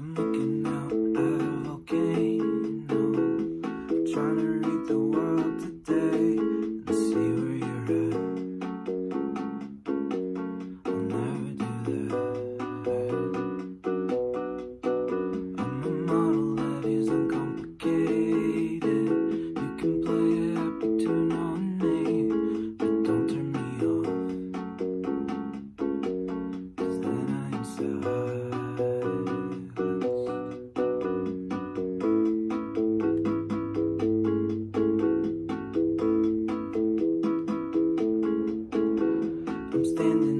I'm looking standing